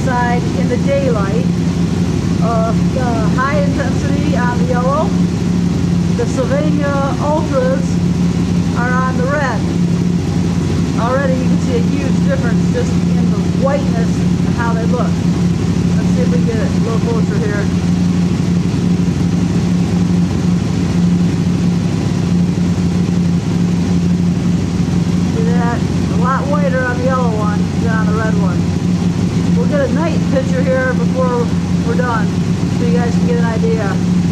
side in the daylight. Uh, the high intensity on the yellow. The Sylvania Ultras are on the red. Already you can see a huge difference just in the whiteness and how they look. Let's see if we get a little closer here. See that? A lot whiter on the yellow one than on the red one. We'll get a night picture here before we're done so you guys can get an idea.